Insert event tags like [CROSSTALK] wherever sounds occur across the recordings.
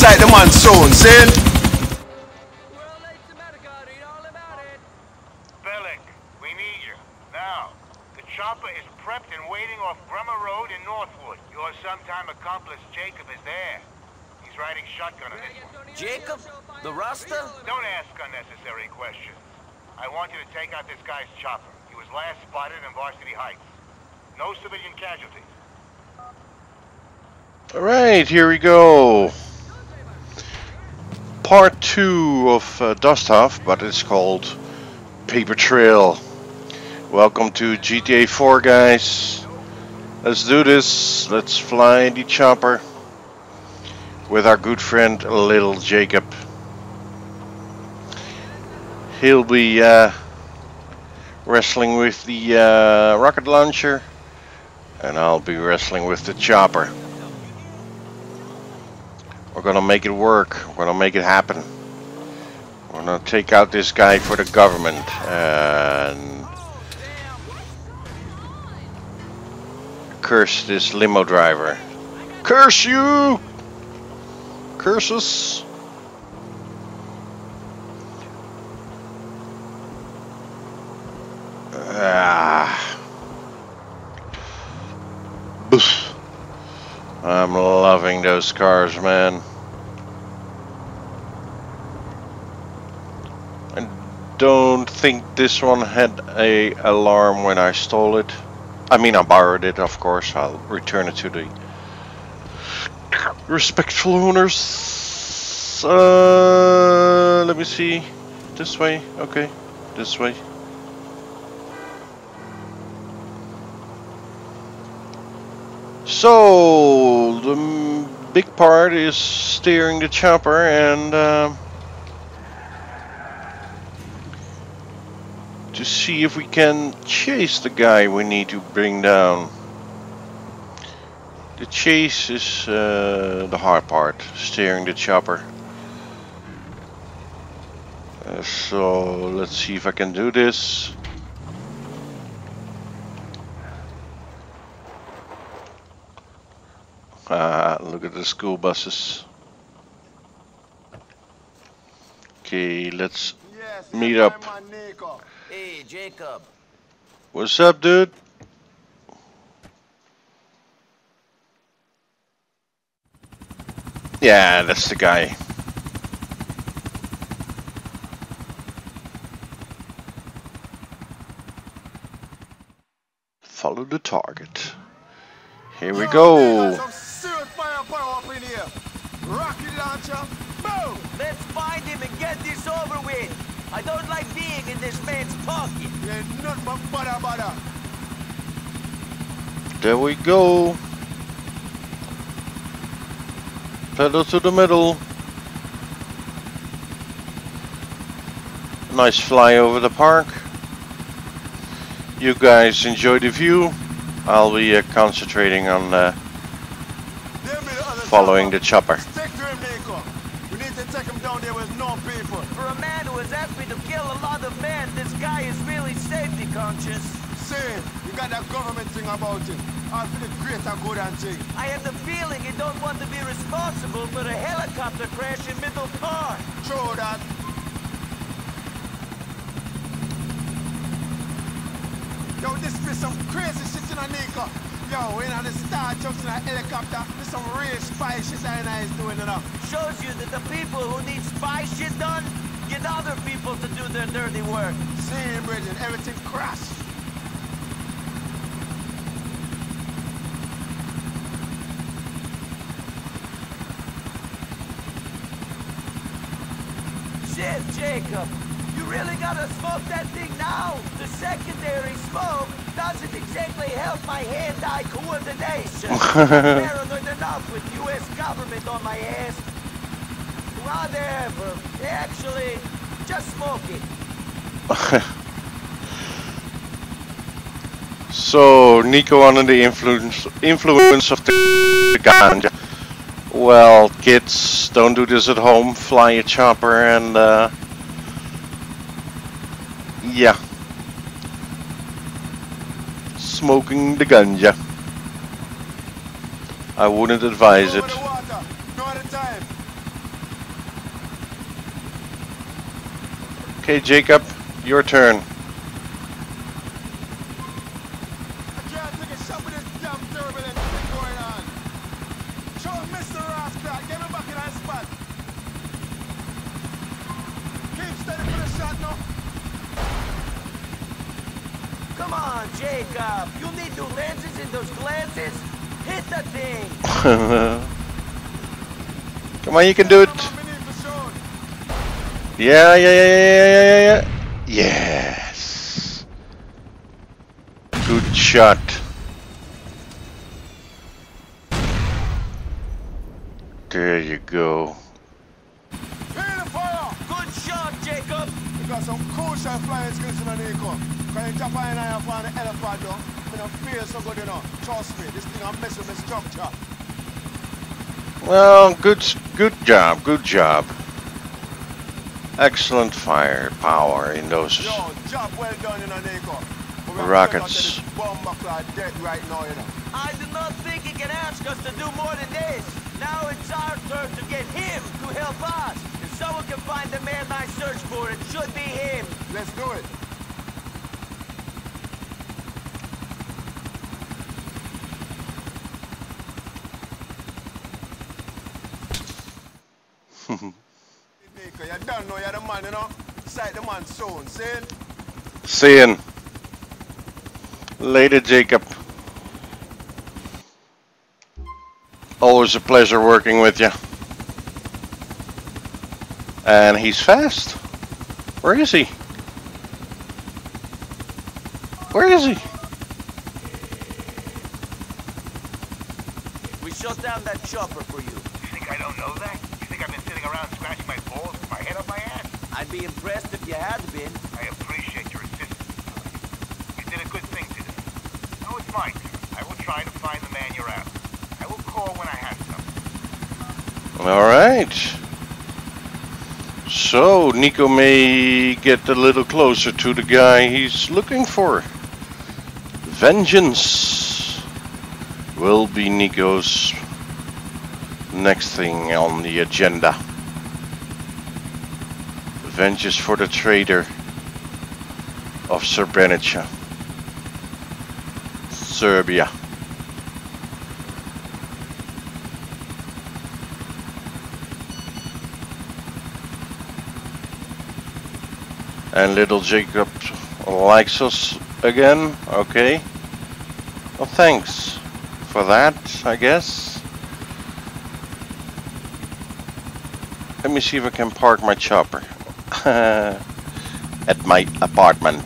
just like the man sound, see? Bellic, we need you. Now, the chopper is prepped and waiting off Bremer Road in Northwood. Your sometime accomplice Jacob is there. He's riding shotgun on this one. Jacob? The Rasta? Don't ask unnecessary questions. I want you to take out this guy's chopper. He was last spotted in Varsity Heights. No civilian casualties. Alright, here we go. Part 2 of uh, Dust Off, but it's called Paper Trail. Welcome to GTA 4 guys. Let's do this. Let's fly the chopper with our good friend Little Jacob. He'll be uh, wrestling with the uh, rocket launcher and I'll be wrestling with the chopper. We're gonna make it work. We're gonna make it happen. We're gonna take out this guy for the government and curse this limo driver. Curse you! Curses! Ah. Boof. I'm loving those cars, man. Don't think this one had a alarm when I stole it. I mean, I borrowed it, of course. I'll return it to the respectful owners. Uh, let me see. This way. Okay. This way. So, the big part is steering the chopper and um to see if we can chase the guy we need to bring down. The chase is uh, the hard part, steering the chopper. Uh, so, let's see if I can do this. Ah, look at the school buses. Okay, let's meet up. Hey, Jacob. What's up, dude? Yeah, that's the guy. Follow the target. Here we go. Some serious firepower up in here. Rocket launcher, boom! Let's find him and get this over with. I don't like being in this man's pocket. Yeah, nothing but butter butter. There we go. Pedal to the middle. Nice fly over the park. You guys enjoy the view. I'll be uh, concentrating on uh, Them in the other following the chopper. chopper. Stick to him, Niko. We need to take him down there with no people. For a man who has asked me to kill a lot of men, this guy is really safety conscious. See, you got that government thing about him. I feel the greater good and thing. I have the feeling you don't want to be responsible for a helicopter crash in Middle Park. True that. Yo, this be some crazy shit in a Niko. Yo, in the star jumps in a helicopter. This some real spy shit I is doing it up. Shows you that the people who need spy shit done get other people to do their dirty work. See, Bridget, everything crashed. Shit, Jacob. You really gotta smoke that thing now. The secondary smoke doesn't exactly help my hand-eye coordination. [LAUGHS] Paranoid enough with U.S. government on my ass. Actually, just smoke it. [LAUGHS] So Niko under the influence influence of the ganja. Well, kids, don't do this at home. Fly a chopper and uh, yeah, smoking the ganja. I wouldn't advise it. the water. No other time. Okay, Jacob, your turn. I can't take a shot with this damn turbulence thing going on. Show Mr. Rascal, get me back in that spot. Keep steady for Jacob, your turn. Come on, Jacob. You need new lenses Yeah, yeah, yeah, yeah, yeah, yeah, yeah. Yes. Good shot. There you go. Feel the fire. Good shot, Jacob. We got some cool shot flying skills in the Niko. Can you jump in and find the elephant though? Me don't feel so good, you know. Trust me, this thing I'm messing with my structure. Well, good, good job, good job. Excellent firepower in those. Yo, well done, you know, Niko. But we have to Rockets. get this Bomb cloud dead right now, you know. I do not think he can ask us to do more than this. Now it's our turn to get him to help us. If someone can find the man I search for, it should be him. Let's do it. Niko, you don't know you're the man, you know. Sight the man soon, see? Seeing. Later, Jacob. Always a pleasure working with you. And he's fast. Where is he? Where is he? We shut down that chopper for you. You think I don't know that? You think I've been sitting around scratching my balls with my head up my ass? I'd be impressed if you had been. I appreciate your assistance. You did a good thing today. Now it's my turn. I will try to find the man you're after. I will call when I have something. All right. So Niko may get a little closer to the guy he's looking for. Vengeance will be Niko's next thing on the agenda. Vengeance for the traitor of Srebrenica, Serbia. And little Jacob likes us again. Okay. Well, thanks for that, I guess. Let me see if I can park my chopper [LAUGHS] at my apartment.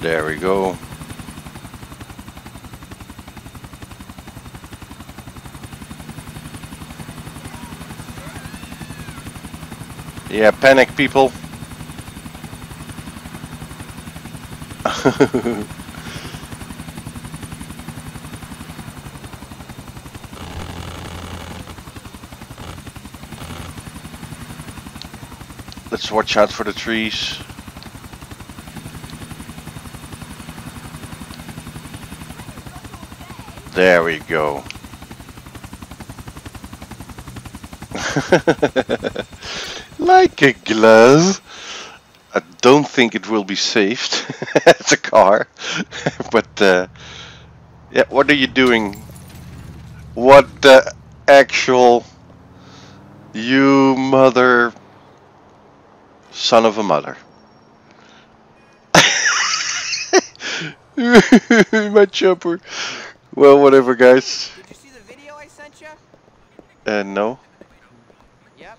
There we go. Yeah, panic people. [LAUGHS] Let's watch out for the trees. There we go. [LAUGHS] like a glove. I don't think it will be saved [LAUGHS] as a car. [LAUGHS] but uh, yeah, what are you doing? What the actual you mother son of a mother. [LAUGHS] My chopper. Well, whatever, guys. Did you see the video I sent you? Uh, no. Yep.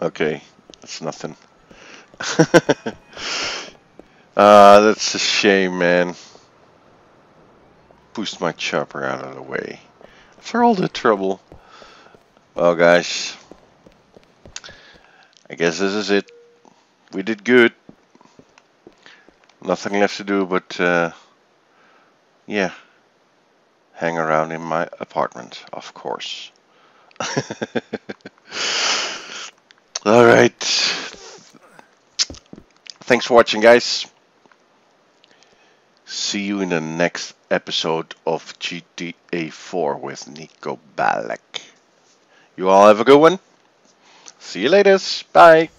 Okay, that's nothing. uh, [LAUGHS] that's a shame, man. Pushed my chopper out of the way. For all the trouble. Well, guys. I guess this is it. We did good. Nothing left to do but, uh, yeah, hang around in my apartment, of course. [LAUGHS] All right. Thanks for watching, guys. see you in the next episode of GTA 4 with Niko Bellic. You all have a good one. See you later. Bye.